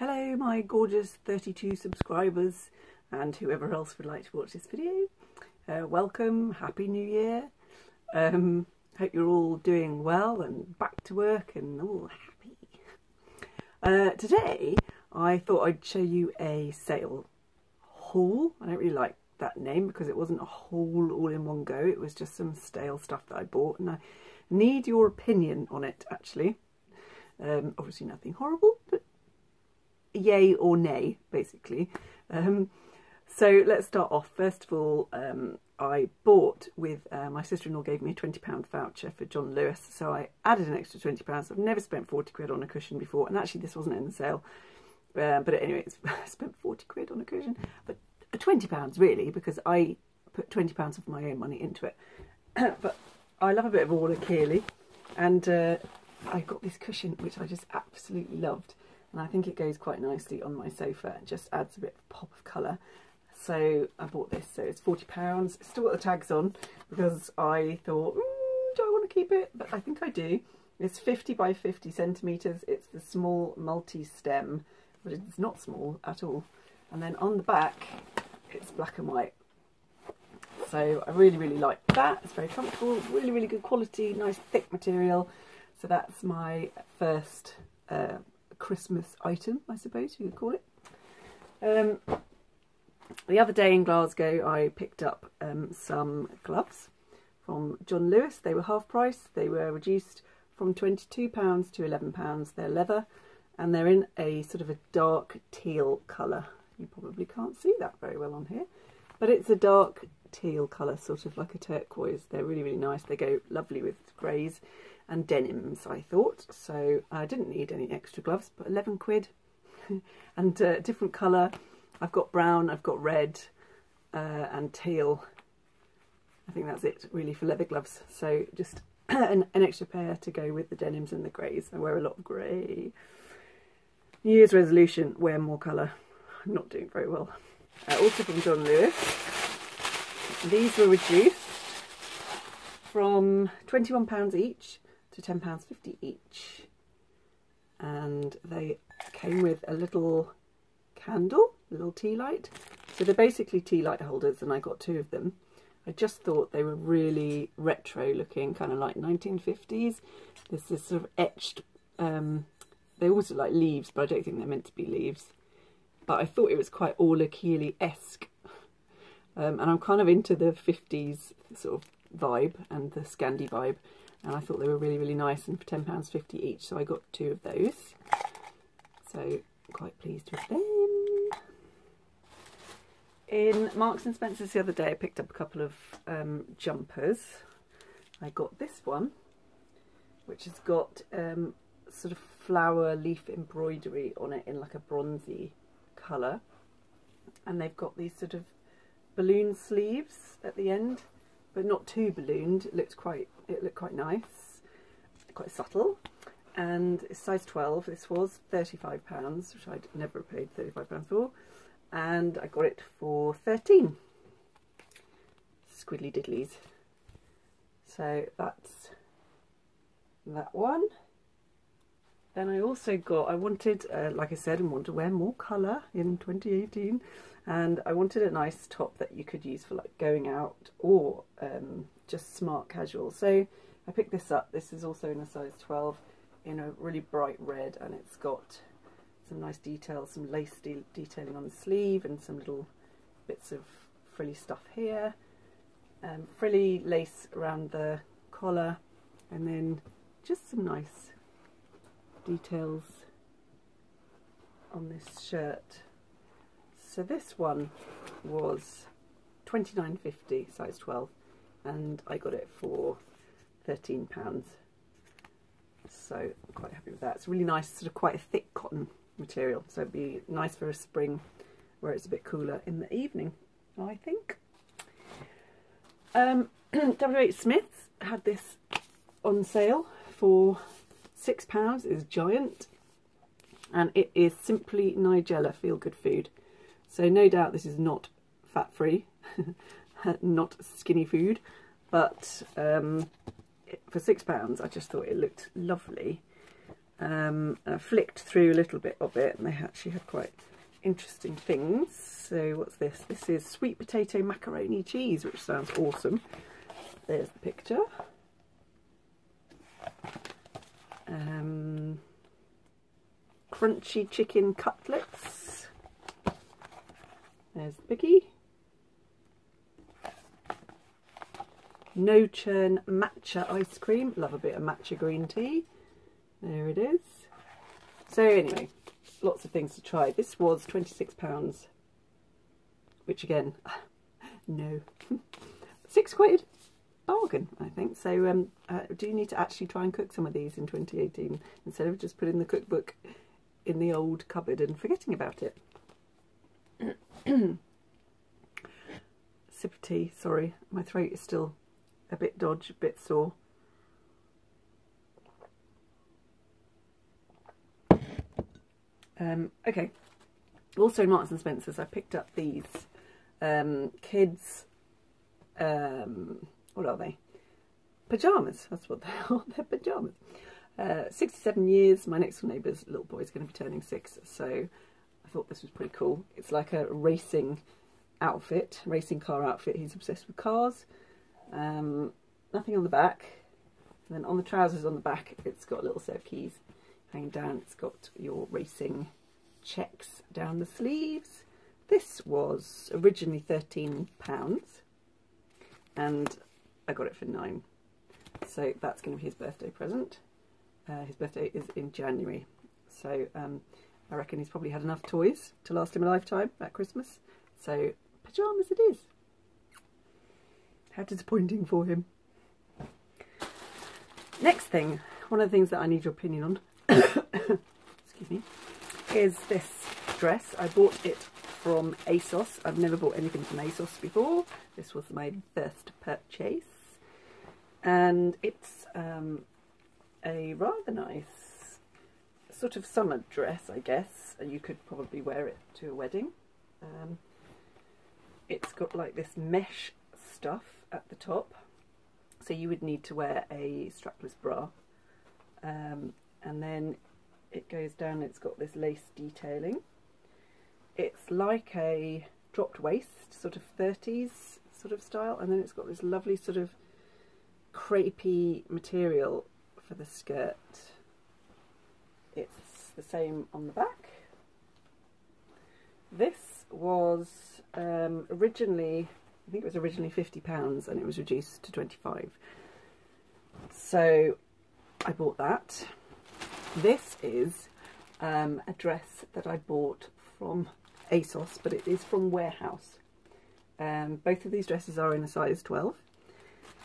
Hello my gorgeous 32 subscribers and whoever else would like to watch this video. Uh, welcome, happy new year. Um, hope you're all doing well and back to work and all happy. Uh, today I thought I'd show you a sale haul. I don't really like that name because it wasn't a haul all in one go. It was just some stale stuff that I bought and I need your opinion on it actually. Um, obviously nothing horrible, but yay or nay, basically. Um, so let's start off. First of all, um, I bought with uh, my sister-in-law gave me a £20 voucher for John Lewis, so I added an extra £20. I've never spent 40 quid on a cushion before, and actually this wasn't in the sale. Uh, but anyway, I spent 40 quid on a cushion, but £20 really, because I put £20 of my own money into it. but I love a bit of Orla, clearly, and uh, I got this cushion, which I just absolutely loved and I think it goes quite nicely on my sofa and just adds a bit of pop of colour. So I bought this, so it's £40, still got the tags on because I thought, mm, do I want to keep it? But I think I do. It's 50 by 50 centimetres, it's the small multi-stem, but it's not small at all. And then on the back, it's black and white. So I really, really like that. It's very comfortable, really, really good quality, nice thick material. So that's my first uh, Christmas item, I suppose you could call it. Um, the other day in Glasgow, I picked up um, some gloves from John Lewis. They were half price. They were reduced from £22 to £11. They're leather and they're in a sort of a dark teal colour. You probably can't see that very well on here, but it's a dark teal colour, sort of like a turquoise. They're really, really nice. They go lovely with greys and denims, I thought. So I didn't need any extra gloves, but 11 quid and uh, different colour. I've got brown, I've got red uh, and teal. I think that's it really for leather gloves. So just an, an, extra pair to go with the denims and the greys. I wear a lot of grey. New Year's resolution, wear more colour. I'm not doing very well. Uh, also from John Lewis. These were reduced from £21 each to £10.50 each. And they came with a little candle, a little tea light. So they're basically tea light holders and I got two of them. I just thought they were really retro looking, kind of like 1950s. There's this sort of etched, um, they almost look like leaves, but I don't think they're meant to be leaves. But I thought it was quite Orla Kiely-esque. Um, and I'm kind of into the 50s sort of vibe and the Scandi vibe and I thought they were really really nice and for £10.50 each so I got two of those so quite pleased with them. In Marks and Spencer's the other day I picked up a couple of um, jumpers. I got this one which has got um, sort of flower leaf embroidery on it in like a bronzy colour and they've got these sort of balloon sleeves at the end but not too ballooned. It looked quite it looked quite nice, quite subtle. And it's size 12. This was £35, which I'd never paid £35 for. And I got it for 13 Squiddly diddlies. So that's that one. Then I also got, I wanted, uh, like I said, I wanted to wear more colour in 2018 and I wanted a nice top that you could use for like going out or um, just smart casual. So I picked this up. This is also in a size 12 in a really bright red and it's got some nice details, some lace de detailing on the sleeve and some little bits of frilly stuff here. Um, frilly lace around the collar and then just some nice details on this shirt. So this one was 29.50 size 12 and I got it for 13 pounds. So I'm quite happy with that. It's really nice sort of quite a thick cotton material so it'd be nice for a spring where it's a bit cooler in the evening I think. Um, WH Smith's had this on sale for six pounds is giant and it is simply Nigella feel good food so no doubt this is not fat free not skinny food but um, for six pounds I just thought it looked lovely Um, I flicked through a little bit of it and they actually had quite interesting things. So what's this? This is sweet potato macaroni cheese, which sounds awesome. There's the picture. Um, crunchy chicken cutlets. There's the piggy. No churn matcha ice cream. Love a bit of matcha green tea. There it is. So anyway, lots of things to try. This was £26, which again, no, six quid, bargain, I think. So um, I do you need to actually try and cook some of these in 2018 instead of just putting the cookbook in the old cupboard and forgetting about it. Sip of tea, sorry, my throat is still a bit dodge, a bit sore. Um, okay, also Marks and Spencer's I picked up these um, kids, um, what are they? Pyjamas, that's what they are, they're pyjamas. Uh, 67 years, my next door neighbour's little boy is going to be turning six, so I thought this was pretty cool. It's like a racing outfit, racing car outfit. He's obsessed with cars. Um, nothing on the back. And then on the trousers on the back, it's got a little set of keys hanging down. It's got your racing checks down the sleeves. This was originally £13 and I got it for nine. So that's going to be his birthday present. Uh, his birthday is in January. So um, I reckon he's probably had enough toys to last him a lifetime at Christmas. So pyjamas it is. How disappointing for him. Next thing, one of the things that I need your opinion on, excuse me, is this dress. I bought it from ASOS. I've never bought anything from ASOS before. This was my first purchase. And it's um, a rather nice sort of summer dress, I guess. And you could probably wear it to a wedding. Um, it's got like this mesh stuff at the top so you would need to wear a strapless bra um, and then it goes down it's got this lace detailing it's like a dropped waist sort of 30s sort of style and then it's got this lovely sort of crepey material for the skirt it's the same on the back this was um, originally I think it was originally £50 and it was reduced to 25 So I bought that. This is um, a dress that I bought from ASOS, but it is from Warehouse. Um, both of these dresses are in a size 12.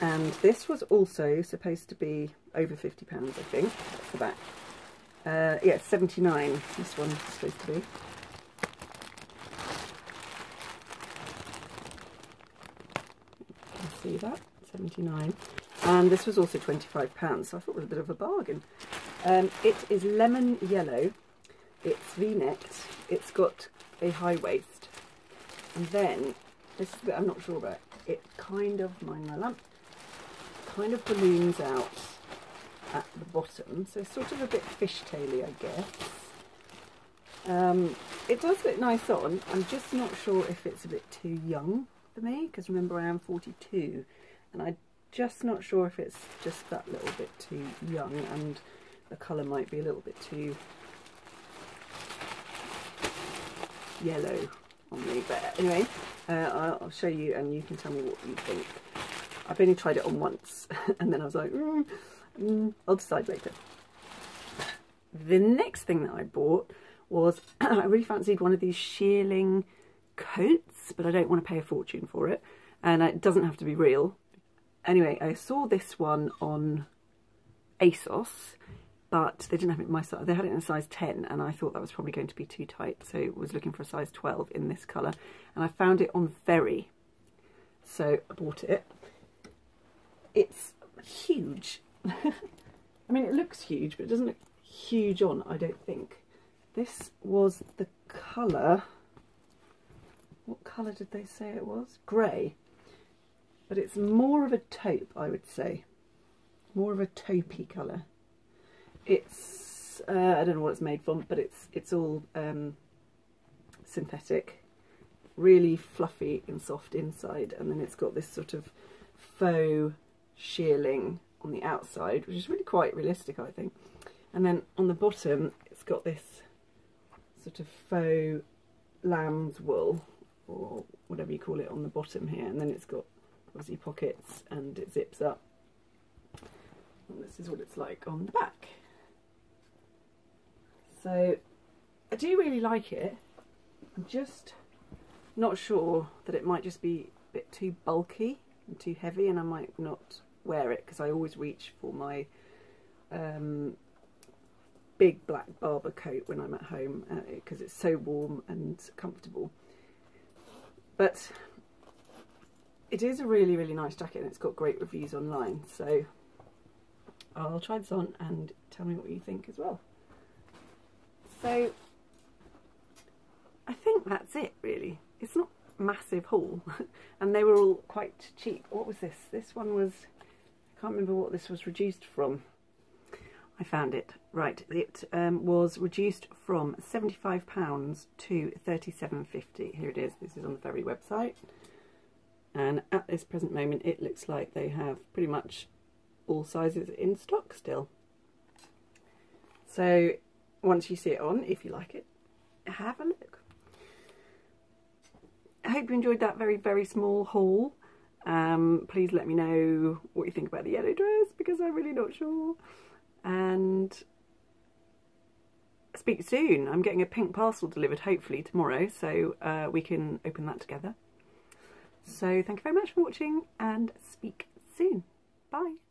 And this was also supposed to be over £50, I think. The back. Uh, yeah, 79 this one is supposed to be. see that 79 and this was also 25 pounds so I thought it was a bit of a bargain um, it is lemon yellow it's v-necked it's got a high waist and then this is bit I'm not sure about it kind of mind my lamp kind of balloons out at the bottom so sort of a bit fishtaily I guess. Um, it does look nice on. I'm just not sure if it's a bit too young for me because remember I am 42 and I'm just not sure if it's just that little bit too young and the colour might be a little bit too yellow on me. But anyway uh, I'll show you and you can tell me what you think I've only tried it on once and then I was like mm, mm, I'll decide later the next thing that I bought was I really fancied one of these shearling coats, but I don't want to pay a fortune for it. And it doesn't have to be real. Anyway, I saw this one on ASOS, but they didn't have it in my size. They had it in a size 10, and I thought that was probably going to be too tight. So I was looking for a size 12 in this colour. And I found it on Very. So I bought it. It's huge. I mean, it looks huge, but it doesn't look huge on, I don't think. This was the colour what colour did they say it was? Grey. But it's more of a taupe, I would say. More of a taupey colour. It's uh, I don't know what it's made from, but it's it's all um, synthetic, really fluffy and soft inside, and then it's got this sort of faux shearling on the outside, which is really quite realistic, I think. And then on the bottom, it's got this sort of faux lamb's wool, or whatever you call it, on the bottom here, and then it's got obviously pockets and it zips up. And this is what it's like on the back. So I do really like it. I'm just not sure that it might just be a bit too bulky and too heavy and I might not wear it because I always reach for my um, big black Barbour coat when I'm at home because uh, it's so warm and comfortable. But it is a really, really nice jacket and it's got great reviews online. So I'll try this on and tell me what you think as well. So I think that's it really. It's not massive haul and they were all quite cheap. What was this? This one was, can't remember what this was reduced from. I found it. Right, it um, was reduced from £75 to £37.50. Here it is. This is on the Very website. And at this present moment, it looks like they have pretty much all sizes in stock still. So once you see it on, if you like it, have a look. I hope you enjoyed that very, very small haul. Um, please let me know what you think about the yellow dress because I'm really not sure. And speak soon. I'm getting a pink parcel delivered hopefully tomorrow so uh, we can open that together. So thank you very much for watching and speak soon. Bye.